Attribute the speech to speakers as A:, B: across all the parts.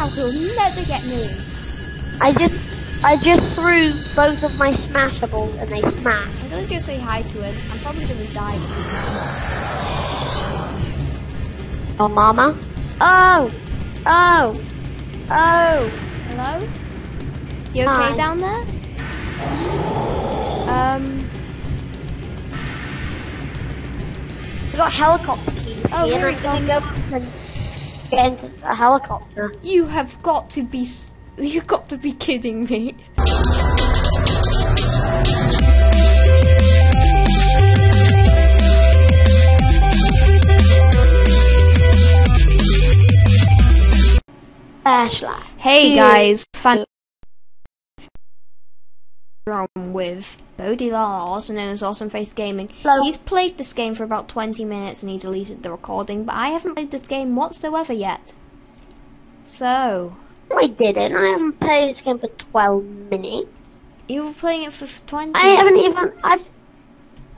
A: now. He'll never get me.
B: I just, I just threw both of my smashables and they smashed.
A: I'm gonna go say hi to him. I'm probably gonna die. if he comes.
B: Oh, mama. Oh, oh, oh.
A: Hello? You okay
B: Hi.
A: down there? Um.
B: I got helicopter key.
A: Oh, here
B: I'm
A: he
B: gonna go
A: comes.
B: Up get into a helicopter.
A: You have got to be. You've got to be kidding me.
B: Flashlight.
A: Hey
B: Two.
A: guys, with Bodie Lar, also known as Awesome Face Gaming.
B: Hello.
A: He's played this game for about 20 minutes and he deleted the recording, but I haven't played this game whatsoever yet. So,
B: I didn't. I haven't played this game for 12 minutes.
A: you were playing it for 20?
B: I haven't even. I've.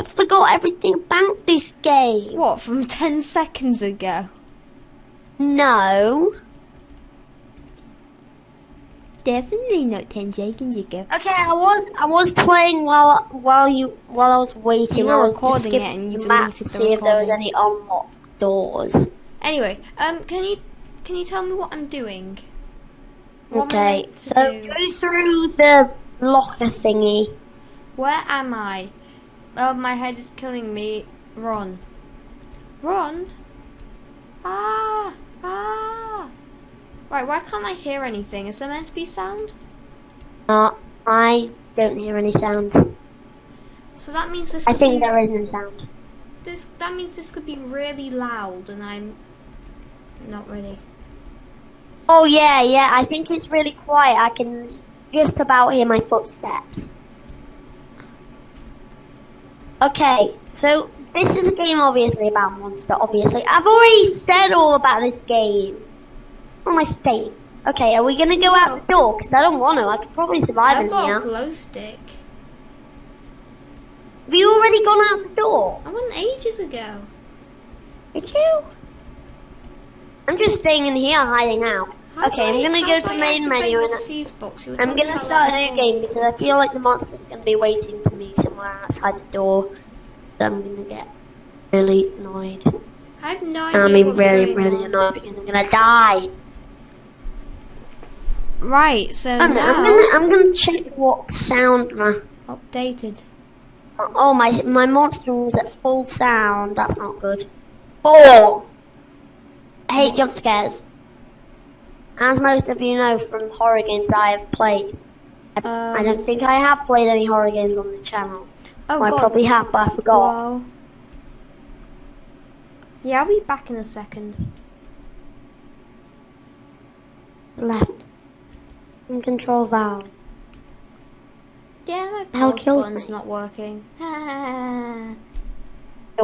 B: I forgot everything about this game.
A: What, from 10 seconds ago?
B: No.
A: Definitely not 10 seconds ago.
B: Okay, I was I was playing while while you while I was waiting.
A: You were
B: I was
A: recording it and you deleted
B: to
A: the
B: see if there was any unlocked doors.
A: Anyway, um, can you can you tell me what I'm doing? What
B: Okay, so
A: do?
B: go through the locker thingy.
A: Where am I? Oh, my head is killing me. Run. Run? Ah! Ah! Right, why can't I hear anything? Is there meant to be sound?
B: Uh, I don't hear any sound.
A: So that means this
B: I think
A: be,
B: there is no sound.
A: this that means this could be really loud and I'm not ready.
B: Oh yeah, yeah. I think it's really quiet. I can just about hear my footsteps. Okay, so this is a game obviously about monster. Obviously, I've already said all about this game. What am I saying? Okay, are we gonna go out the door? Because I don't want to. I could probably survive
A: I've
B: in
A: got a glow stick.
B: Have you already gone out the door?
A: I went ages ago.
B: Did you? I'm just staying in here hiding out.
A: How
B: okay, I'm gonna go to the main menu and? I'm gonna start a new game because I feel like the monster's gonna be waiting for me somewhere outside the door. I'm gonna get really annoyed.
A: I have no idea
B: I mean, really,
A: going
B: really annoyed because I'm gonna die.
A: Right, so
B: I'm,
A: now
B: I'm gonna, I'm gonna check what sound my.
A: updated.
B: Oh my, my monster was at full sound. That's not good. Four. I hate jump scares. As most of you know from horror games I have played. I, I don't
A: Um,
B: think I have played any horror games on this channel.
A: Oh
B: I
A: god.
B: probably have, but I forgot.
A: Wow. Yeah, I'll be back in a second.
B: Left. And control valve.
A: Yeah, my
B: hell
A: pause
B: kills
A: button's
B: me?
A: not working.
B: The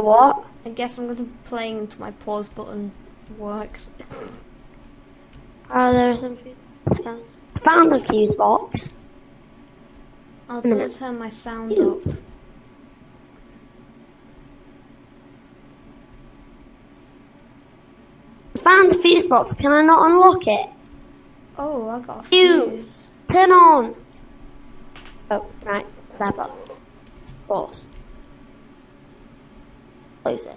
B: what?
A: I guess I'm gonna be playing until my pause button works.
B: Oh, there are some fuse boxes. I found a fuse box.
A: I was gonna turn my sound up.
B: I found the fuse box. Can I not unlock it?
A: Oh, I got a
B: Fuse. Turn on. Oh, right. Whatever. Of course. Close it.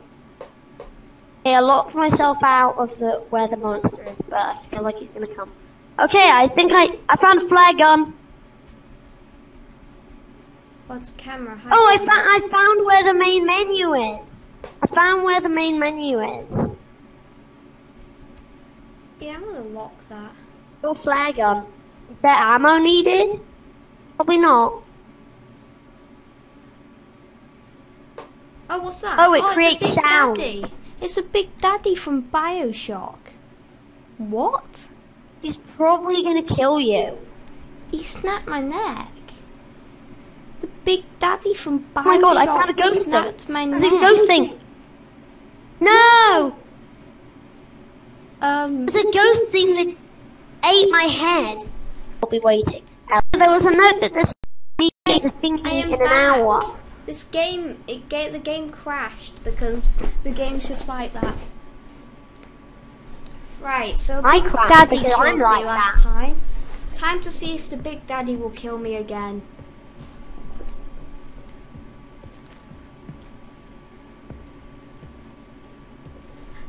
B: Okay, I locked myself out of the where the monster is, but I feel like he's gonna come. Okay, I think I I found a flare gun.
A: What's camera? Hi,
B: Oh, I found I found where the main menu is. I found where the main menu is.
A: Yeah, I'm gonna lock that.
B: Your flare gun. Is there ammo needed? Probably not.
A: Oh, what's that?
B: Oh, it
A: it's a
B: creates
A: Big
B: sound.
A: Daddy. It's a Big Daddy from Bioshock. What?
B: He's probably gonna kill you.
A: He snapped my neck. The Big Daddy from Bioshock
B: Oh my god, I found a ghost thing.
A: snapped my
B: There's
A: neck.
B: a ghost thing. No!
A: Um,
B: There's a ghost thing that ate my head. I'll be waiting. There was a note that this is a thing
A: I
B: in an
A: back.
B: hour.
A: This game, it ga- the game crashed because the game's just like that. Right, so
B: I
A: Big
B: crashed
A: Daddy killed
B: I'm
A: me
B: like
A: last
B: that.
A: time. Time to see if the Big Daddy will kill me again.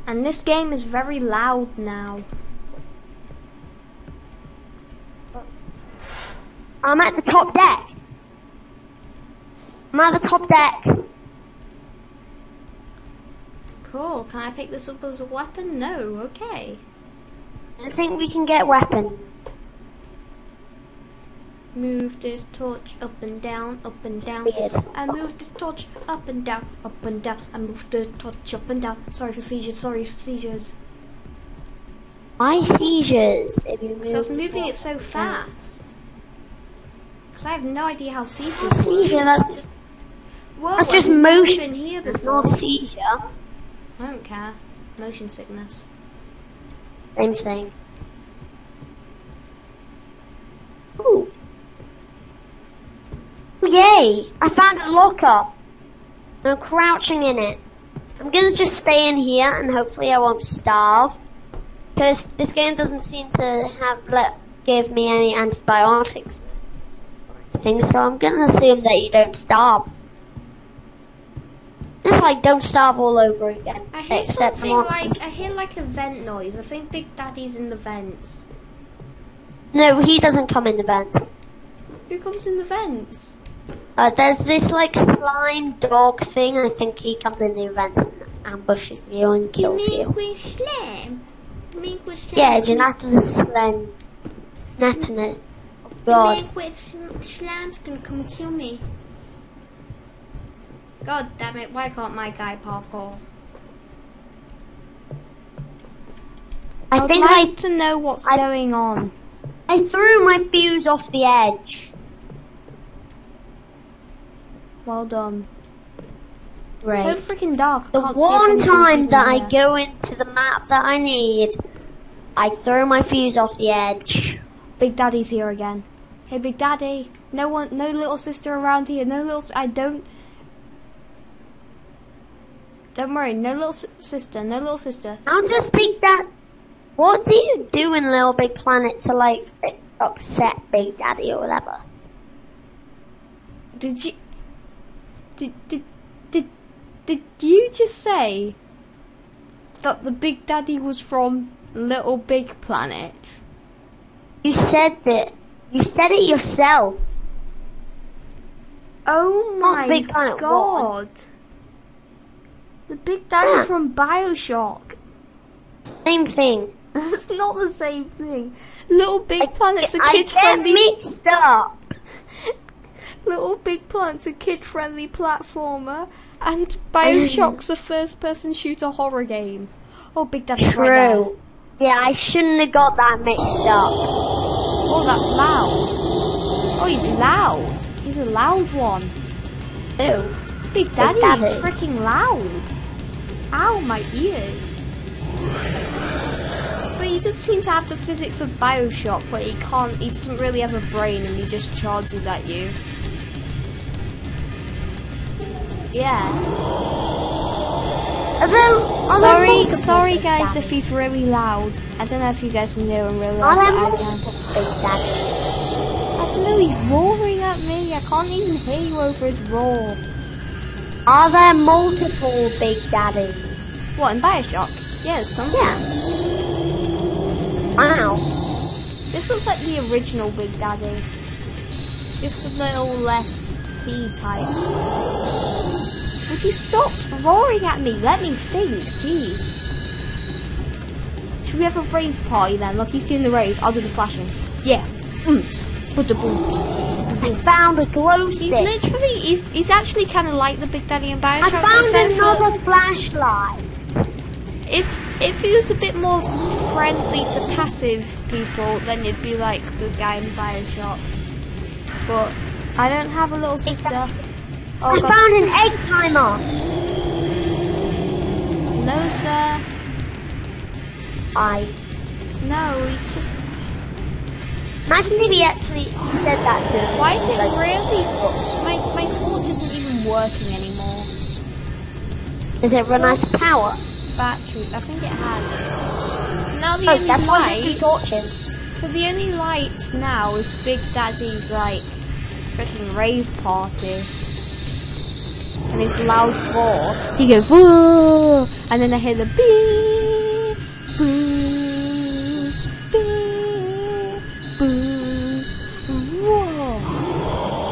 A: And this game is very loud now.
B: I'm at the top deck. I'm at the top deck.
A: Cool. Can I pick this up as a weapon? No. Okay.
B: I think we can get weapons.
A: Move this torch up and down, up and down.
B: Weird.
A: I move this torch up and down, up and down. I move the torch up and down. Sorry for seizures. Sorry for seizures.
B: My seizures. If you move
A: Because I was moving it so fast. Because I have no idea how seizures work.
B: Seizure, that's just
A: Whoa,
B: that's just motion.
A: here
B: it's not seizure.
A: I don't care. Motion sickness.
B: Same thing. Ooh. Yay! I found a locker. I'm crouching in it. I'm gonna just stay in here and hopefully I won't starve. Because this game doesn't seem to have let give me any antibiotics. Things, so I'm gonna assume that you don't starve. It's like don't starve all over again.
A: I hear
B: except
A: something like I hear like a vent noise. I think Big Daddy's in the vents.
B: No, he doesn't come in the vents.
A: Who comes in the vents?
B: Uh, there's this like slime dog thing. I think he comes in the vents and ambushes you and kills you.
A: with slam? You make with slam?
B: Yeah, Jonathan's slime. Nathanis. God.
A: with slam's gonna come kill me. God damn it! Why can't my guy parkour?
B: I
A: I'd
B: think
A: like
B: I
A: to know what's
B: I-
A: going on.
B: I threw my fuse off the edge.
A: Well done.
B: Right.
A: So freaking dark.
B: The
A: can't see if
B: one time that I go into the map that I need, I throw my fuse off the edge.
A: Big Daddy's here again. Hey, Big Daddy. No one, no little sister around here. No little. I don't. Don't worry. No little sister. No little sister.
B: I'll just pick that. What do you do in Little Big Planet to like upset Big Daddy or whatever?
A: Did you? Did did did did you just say that the Big Daddy was from Little Big Planet?
B: You said that. You said it yourself.
A: Oh my
B: Big Planet,
A: god! The Big Daddy
B: Yeah.
A: from Bioshock.
B: Same thing.
A: That's not the same thing. Little Big
B: I-
A: Planet's a kid friendly.
B: mixed up.
A: Little Big Planet's a kid friendly platformer, and Bioshock's a first person shooter horror game. Oh, Big Daddy's right there.
B: True. Yeah, I shouldn't have got that mixed up.
A: Oh, that's loud. Oh, he's loud. He's a loud one.
B: Ew.
A: Big Daddy,
B: Daddy.
A: is freaking loud. Ow, my ears. But he just seems to have the physics of Bioshock, where he can't, he doesn't really have a brain and he just charges at you. Yeah.
B: Are there, are there
A: Sorry, sorry guys if he's really loud. I don't know if you guys can hear him really loud, I can.
B: Big Daddies?
A: I don't know, he's roaring at me. I can't even hear you over his roar.
B: Are there multiple Big Daddies?
A: What, in Bioshock? Yeah, there's tons
B: Yeah. Wow.
A: This looks like the original Big Daddy. Just a little less C-type. Would you stop roaring at me? Let me think, jeez. Should we have a rave party then? Look, he's doing the rave. I'll do the flashing. Yeah. Oomph. Put the booms.
B: I found a glow
A: He's
B: stick.
A: literally, he's, he's actually kind of like the Big Daddy in
B: I
A: Bioshock.
B: found
A: except for-
B: another flashlight.
A: if if he was a bit more friendly to passive people, then you'd be like the guy in Bioshock. But I don't have a little sister. Oh
B: I
A: god,
B: found an egg timer.
A: no sir,
B: I.
A: no. He's just.
B: Imagine if he actually said that to him.
A: Why is it
B: Like,
A: really? My my torch isn't even working anymore.
B: Does it run out of power?
A: Batteries, I think it has. No, now the
B: Oh,
A: only
B: that's why there's two
A: light.
B: torches.
A: So the only light now is Big Daddy's like freaking rave party. And his loud roar. He goes whoa, and then I hear the bee, boo, bee, boo, whoa.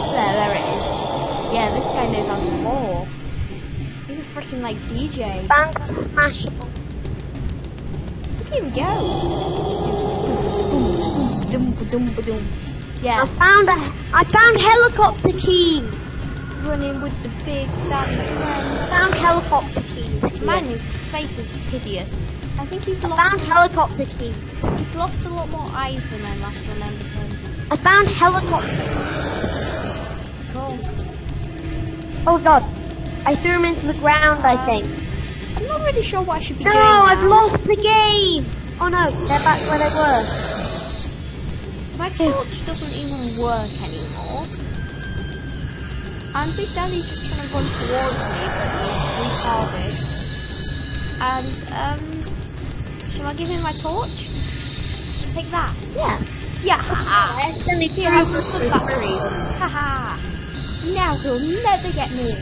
A: So there, there it is. Yeah, this guy knows how to roar. He's a freaking like DJ.
B: Found a smashable.
A: Look at him go. Yeah.
B: I found a. I found helicopter keys.
A: Running with the big daddy friend.
B: Found helicopter keys.
A: Man, his face is hideous. I think he's
B: I
A: lost.
B: found helicopter keys.
A: He's lost a lot more eyes than I last remembered him.
B: I found helicopter.
A: Cool.
B: Oh god. I threw him into the ground, I um, think.
A: I'm not really sure what I should be
B: No,
A: doing.
B: I've lost the game. Oh no, they're back where they were.
A: My torch doesn't even work anymore. And Big Daddy's just trying to run towards me, but he's retarded. And, um, shall I give him my torch? Take that.
B: Yeah.
A: Yeah, haha.
B: Accidentally
A: Here,
B: threw
A: some batteries. Haha. Now he'll never get me.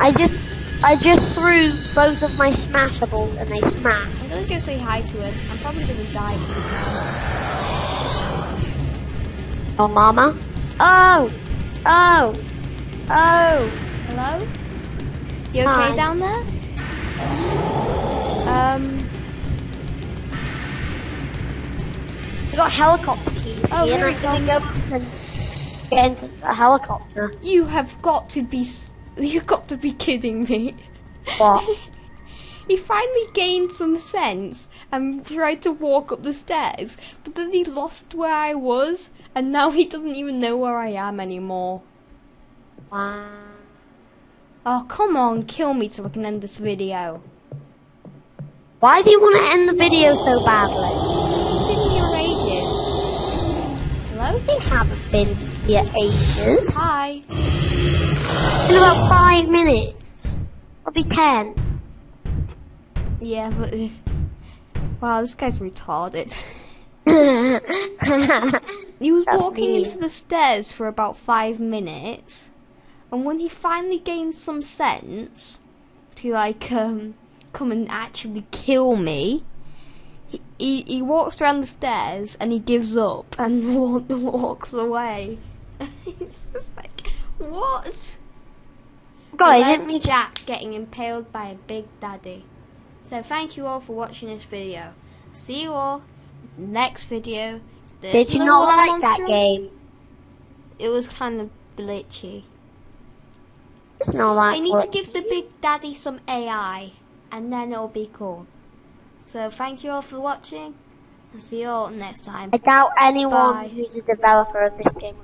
B: I just, I just threw both of my smashables and they smashed.
A: I'm gonna go say hi to him. I'm probably gonna die. if he dies.
B: Oh, mama. Oh, oh, oh.
A: Hello? You okay
B: Hi.
A: down there? Um,
B: I got helicopter keys
A: Oh,
B: here, and I can go and get into a helicopter.
A: you have got to be, you've got to be kidding me.
B: What?
A: he finally gained some sense and tried to walk up the stairs, but then he lost where I was, and now he doesn't even know where I am anymore.
B: Wow.
A: Oh, come on, kill me so I can end this video.
B: Why do you want to end the video so badly?
A: It's been here ages. Hello?
B: We haven't been here ages.
A: Hi.
B: In about five minutes. I'll be ten.
A: Yeah, but wow, this guy's retarded. He was
B: That's
A: walking
B: me.
A: into the stairs for about five minutes, and when he finally gained some sense to like um come and actually kill me, he he, he walks around the stairs and he gives up and wa- walks away. it's just like what?
B: Guys,
A: There's
B: let me
A: Jack getting impaled by a big daddy. So thank you all for watching this video. See you all next video.
B: Did you not like that game?
A: It was kind of glitchy.
B: It's not like
A: I need to give the big daddy some AI, and then it'll be cool. So thank you all for watching, and see you all next time.
B: I doubt anyone
A: Bye.
B: who's a developer of this game